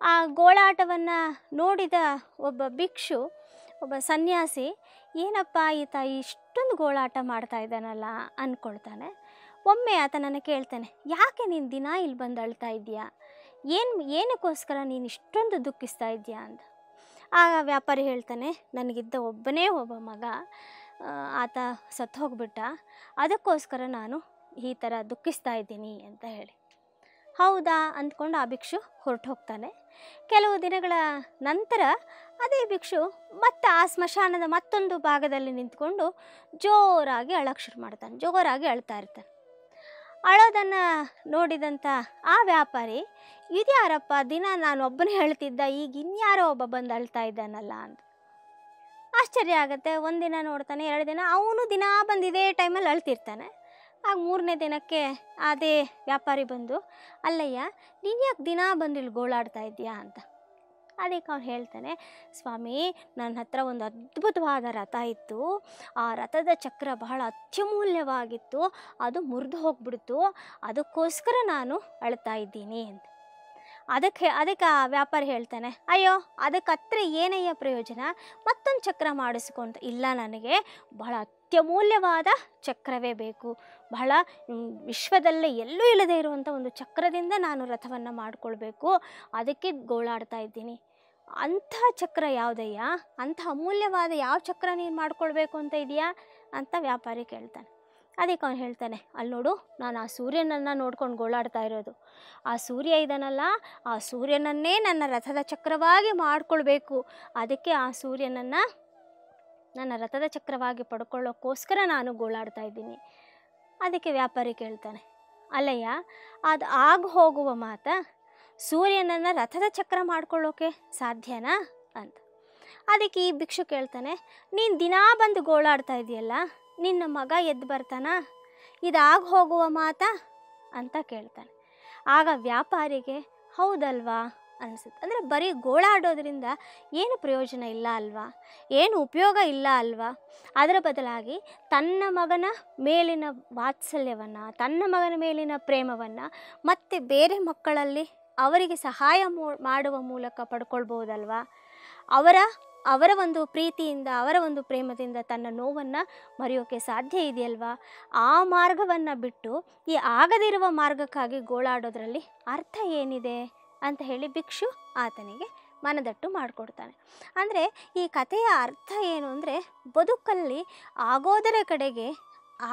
ಆ ಗೋಳಾಟವನ್ನು ನೋಡಿದ ಒಬ್ಬ ಭಿಕ್ಷು ಒಬ್ಬ ಸನ್ಯಾಸಿ, ಏನಪ್ಪ ತಾಯಿ ಇಷ್ಟೊಂದು ಗೋಳಾಟ ಮಾಡ್ತಾ ಇದ್ದಾನಲ್ಲ? ಅಂದ್ಕೊಳ್ತಾನೆ ಒಮ್ಮೆ ಆತ ನನ್ನ ಕೇಳ್ತಾನೆ, ಯಾಕೆ ನೀನು ದಿನ ಇಲ್ಲಿ ಬಂದು ಅಳ್ತಾ ಇದೆಯಾ ಏನು, ಏನಕ್ಕೋಸ್ಕರ ನೀನು ಇಷ್ಟೊಂದು ದುಃಖಿಸ್ತಾ ಇದೆಯಾ ಅಂತ ಆಗ ವ್ಯಾಪಾರಿ ಹೇಳ್ತಾನೆ, ನನಗಿದ್ದ ಒಬ್ಬನೇ ಒಬ್ಬ ಮಗ ಆತ ಸತ್ತು ಹೋಗ್ಬಿಟ್ಟ. ಅದಕ್ಕೋಸ್ಕರ ನಾನು ಈ ಥರ ದುಃಖಿಸ್ತಾ ಇದ್ದೀನಿ, ಅಂತ ಹೇಳಿ. ಹೌದಾ? ಅಂದ್ಕೊಂಡು ಆ ಭಿಕ್ಷು ಹೊರಟು ಹೋಗ್ತಾನೆ ಕೆಲವು ದಿನಗಳ ನಂತರ ಅದೇ ಭಿಕ್ಷು ಮತ್ತೆ ಆ ಸ್ಮಶಾನದ ಮತ್ತೊಂದು ಭಾಗದಲ್ಲಿ ನಿಂತ್ಕೊಂಡು ಜೋರಾಗಿ ಅಳಕ್ಕೆ ಶುರು ಮಾಡ್ತಾನೆ, ಜೋರಾಗಿ ಅಳ್ತಾ ಇರ್ತಾನೆ. ಅಳೋದನ್ನು ನೋಡಿದಂಥ ಆ ವ್ಯಾಪಾರಿ ಇದ್ಯಾರಪ್ಪ ದಿನ ನಾನು ಒಬ್ಬನೇ ಹೇಳ್ತಿದ್ದ ಈಗ ಇನ್ಯಾರೋ ಒಬ್ಬ ಬಂದು ಅಳ್ತಾ ಇದ್ದಾನಲ್ಲ ಅಂತ ಆಶ್ಚರ್ಯ ಆಗುತ್ತೆ, ಒಂದಿನ ನೋಡ್ತಾನೆ, ಎರಡು ದಿನ, ಅವನು ದಿನ ಬಂದು ಇದೇ ಟೈಮಲ್ಲಿ ಅಳ್ತಿರ್ತಾನೆ. ಆಗ ಮೂರನೇ ದಿನಕ್ಕೆ ಅದೇ ವ್ಯಾಪಾರಿ ಬಂದು, ಅಲ್ಲಯ್ಯ, ನೀನು ಯಾಕೆ ದಿನ ಬಂದು ಇಲ್ಲಿ ಗೋಳಾಡ್ತಾ ಇದೆಯಾ ಅಂತ. ಅದಕ್ಕೆ ಅವ್ನು ಹೇಳ್ತಾನೆ, ಸ್ವಾಮಿ ನನ್ನ ಹತ್ರ ಒಂದು ಅದ್ಭುತವಾದ ರಥ ಇತ್ತು. ಆ ರಥದ ಚಕ್ರ ಬಹಳ ಅತ್ಯಮೂಲ್ಯವಾಗಿತ್ತು. ಅದು ಮುರಿದು ಹೋಗ್ಬಿಡ್ತು. ಅದಕ್ಕೋಸ್ಕರ ನಾನು ಅಳ್ತಾ ಇದ್ದೀನಿ. ಅಂತ. ಅದಕ್ಕೆ ಅದಕ್ಕೆ ಆ ವ್ಯಾಪಾರಿ ಹೇಳ್ತಾನೆ, ಅಯ್ಯೋ, ಅದಕ್ಕೆ ಹತ್ರ ಏನಯ್ಯ ಪ್ರಯೋಜನ? ಮತ್ತೊಂದು ಚಕ್ರ ಮಾಡಿಸ್ಕೊಂತ ಇಲ್ಲ ನನಗೆ, ಬಹಳ ಅತ್ಯಮೂಲ್ಯವಾದ ಚಕ್ರವೇ ಬೇಕು. ಬಹಳ ವಿಶ್ವದಲ್ಲೇ ಎಲ್ಲೂ ಇಲ್ಲದೆ ಇರುವಂಥ ಒಂದು ಚಕ್ರದಿಂದ ನಾನು ರಥವನ್ನು ಮಾಡಿಕೊಳ್ಬೇಕು. ಅದಕ್ಕೆ ಗೋಳಾಡ್ತಾ ಇದ್ದೀನಿ. ಅಂಥ ಚಕ್ರ ಯಾವುದಯ್ಯ? ಅಂಥ ಅಮೂಲ್ಯವಾದ ಯಾವ ಚಕ್ರ ನೀನು ಮಾಡ್ಕೊಳ್ಬೇಕು ಅಂತ ಇದೆಯಾ? ಅಂತ ವ್ಯಾಪಾರಿ ಕೇಳ್ತಾನೆ. ಅದಕ್ಕೆ ಅವನು ಹೇಳ್ತಾನೆ ಅಲ್ಲಿ ನೋಡು, ನಾನು ಆ ಸೂರ್ಯನನ್ನು ನೋಡ್ಕೊಂಡು ಗೋಳಾಡ್ತಾ ಇರೋದು. ಆ ಸೂರ್ಯ ಇದನ್ನಲ್ಲ ಆ ಸೂರ್ಯನನ್ನೇ ನನ್ನ ರಥದ ಚಕ್ರವಾಗಿ ಮಾಡಿಕೊಳ್ಬೇಕು. ಅದಕ್ಕೆ ಆ ಸೂರ್ಯನನ್ನು ನನ್ನ ರಥದ ಚಕ್ರವಾಗಿ ಪಡ್ಕೊಳ್ಳೋಕ್ಕೋಸ್ಕರ ನಾನು ಗೋಳಾಡ್ತಾ ಇದ್ದೀನಿ. ಅದಕ್ಕೆ ವ್ಯಾಪಾರಿ ಕೇಳ್ತಾನೆ, ಅಲ್ಲಯ್ಯ, ಅದು ಆಗ ಹೋಗುವ ಮಾತ ಸೂರ್ಯನನ್ನು ರಥದ ಚಕ್ರ ಮಾಡ್ಕೊಳ್ಳೋಕೆ ಸಾಧ್ಯನಾ? ಅಂತ. ಅದಕ್ಕೆ ಈ ಭಿಕ್ಷು ಕೇಳ್ತಾನೆ, ನೀನು ದಿನಾ ಬಂದು ಗೋಳಾಡ್ತಾ ಇದೆಯಲ್ಲ ನಿನ್ನ ಮಗ ಎದ್ದು ಬರ್ತಾನಾ? ಇದಾಗ ಹೋಗುವ ಮಾತಾ? ಅಂತ ಕೇಳ್ತಾನೆ. ಆಗ ವ್ಯಾಪಾರಿಗೆ, ಹೌದಲ್ವಾ? ಅನಿಸುತ್ತೆ. ಅಂದರೆ ಬರೀ ಗೋಳಾಡೋದ್ರಿಂದ ಏನು ಪ್ರಯೋಜನ ಇಲ್ಲ ಅಲ್ವಾ? ಏನು ಉಪಯೋಗ ಇಲ್ಲ ಅಲ್ವಾ? ಅದರ ಬದಲಾಗಿ ತನ್ನ ಮಗನ ಮೇಲಿನ ವಾತ್ಸಲ್ಯವನ್ನು, ತನ್ನ ಮಗನ ಮೇಲಿನ ಪ್ರೇಮವನ್ನು ಮತ್ತೆ ಬೇರೆ ಮಕ್ಕಳಲ್ಲಿ ಅವರಿಗೆ ಸಹಾಯ ಮಾಡುವ ಮೂಲಕ ಪಡ್ಕೊಳ್ಬೋದಲ್ವಾ ಅವರ ಅವರ ಒಂದು ಪ್ರೀತಿಯಿಂದ, ಅವರ ಒಂದು ಪ್ರೇಮದಿಂದ ತನ್ನ ನೋವನ್ನು ಮರೆಯೋಕ್ಕೆ ಸಾಧ್ಯ ಇದೆಯಲ್ವಾ? ಆ ಮಾರ್ಗವನ್ನು ಬಿಟ್ಟು ಈ ಆಗದಿರುವ ಮಾರ್ಗಕ್ಕಾಗಿ ಗೋಳಾಡೋದ್ರಲ್ಲಿ ಅರ್ಥ ಏನಿದೆ? ಅಂತ ಹೇಳಿ ಭಿಕ್ಷು ಆತನಿಗೆ ಮನದಟ್ಟು ಮಾಡಿಕೊಡ್ತಾನೆ. ಅಂದರೆ ಈ ಕಥೆಯ ಅರ್ಥ ಏನು ಅಂದರೆ ಬದುಕಲ್ಲಿ ಆಗೋದರ ಕಡೆಗೆ,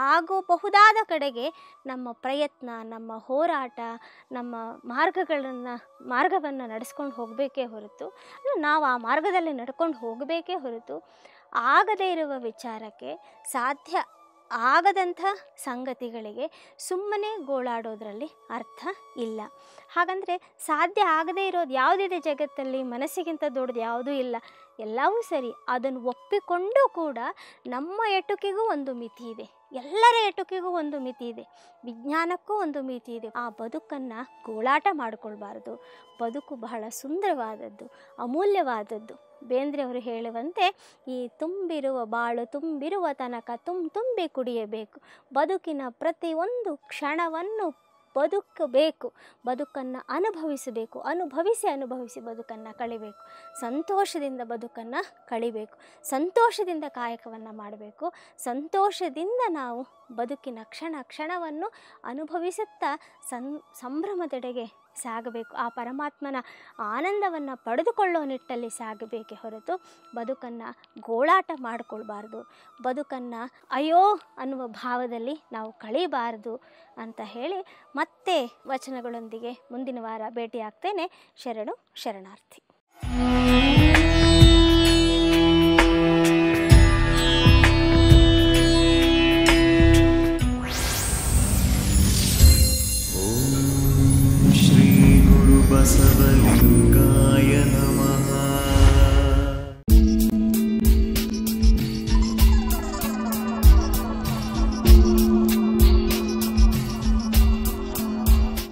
ಆಗಬಹುದಾದ ಕಡೆಗೆ ನಮ್ಮ ಪ್ರಯತ್ನ, ನಮ್ಮ ಹೋರಾಟ, ನಮ್ಮ ಮಾರ್ಗಗಳನ್ನು, ಮಾರ್ಗವನ್ನು ನಡೆಸ್ಕೊಂಡು ಹೋಗಬೇಕೇ ಹೊರತು ನಾವು ಆ ಮಾರ್ಗದಲ್ಲಿ ನಡ್ಕೊಂಡು ಹೋಗಬೇಕೇ ಹೊರತು, ಆಗದೇ ಇರುವ ವಿಚಾರಕ್ಕೆ ಸಾಧ್ಯ ಆಗದಂಥ ಸಂಗತಿಗಳಿಗೆ ಸುಮ್ಮನೆ ಗೋಳಾಡೋದ್ರಲ್ಲಿ ಅರ್ಥ ಇಲ್ಲ. ಹಾಗಂದರೆ ಸಾಧ್ಯ ಆಗದೇ ಇರೋದು ಯಾವುದಿದೆ ಜಗತ್ತಲ್ಲಿ? ಮನಸ್ಸಿಗಿಂತ ದೊಡ್ಡದು ಯಾವುದೂ ಇಲ್ಲ. ಎಲ್ಲವೂ ಸರಿ. ಅದನ್ನು ಒಪ್ಪಿಕೊಂಡು ಕೂಡ ನಮ್ಮ ಎಟುಕಿಗೂ ಒಂದು ಮಿತಿ ಇದೆ. ಎಲ್ಲರ ಎಟುಕಿಗೂ ಒಂದು ಮಿತಿ ಇದೆ. ವಿಜ್ಞಾನಕ್ಕೂ ಒಂದು ಮಿತಿ ಇದೆ. ಆ ಬದುಕನ್ನು ಗೋಳಾಟ ಮಾಡಿಕೊಳ್ಬಾರ್ದು. ಬದುಕು ಬಹಳ ಸುಂದರವಾದದ್ದು, ಅಮೂಲ್ಯವಾದದ್ದು. ಬೇಂದ್ರೆ ಅವರು ಹೇಳುವಂತೆ, ಈ ತುಂಬಿರುವ ಬಾಳು ತುಂಬಿರುವ ತನಕ ತುಂ ತುಂಬಿ ಕುಡಿಯಬೇಕು. ಬದುಕಿನ ಪ್ರತಿಯೊಂದು ಕ್ಷಣವನ್ನು ಬದುಕಬೇಕು. ಬದುಕನ್ನು ಅನುಭವಿಸಬೇಕು. ಅನುಭವಿಸಿ ಅನುಭವಿಸಿ ಬದುಕನ್ನು ಕಳಿಬೇಕು. ಸಂತೋಷದಿಂದ ಬದುಕನ್ನು ಕಳಿಬೇಕು. ಸಂತೋಷದಿಂದ ಕಾಯಕವನ್ನು ಮಾಡಬೇಕು. ಸಂತೋಷದಿಂದ ನಾವು ಬದುಕಿನ ಕ್ಷಣ ಕ್ಷಣವನ್ನು ಅನುಭವಿಸುತ್ತಾ ಸಂ, ಸಂಭ್ರಮದೆಡೆಗೆ ಸಾಗಬೇಕು. ಆ ಪರಮಾತ್ಮನ ಆನಂದವನ್ನು ಪಡೆದುಕೊಳ್ಳೋ ನಿಟ್ಟಲ್ಲಿ ಸಾಗಬೇಕೆ ಹೊರತು ಬದುಕನ್ನು ಗೋಳಾಟ ಮಾಡಿಕೊಳ್ಬಾರ್ದು. ಬದುಕನ್ನು ಅಯ್ಯೋ ಅನ್ನುವ ಭಾವದಲ್ಲಿ ನಾವು ಕಳೀಬಾರ್ದು ಅಂತ ಹೇಳಿ ಮತ್ತೆ ವಚನಗಳೊಂದಿಗೆ ಮುಂದಿನ ವಾರ ಭೇಟಿಯಾಗ್ತೇನೆ. ಶರಣು, ಶರಣಾರ್ಥಿ. basabalu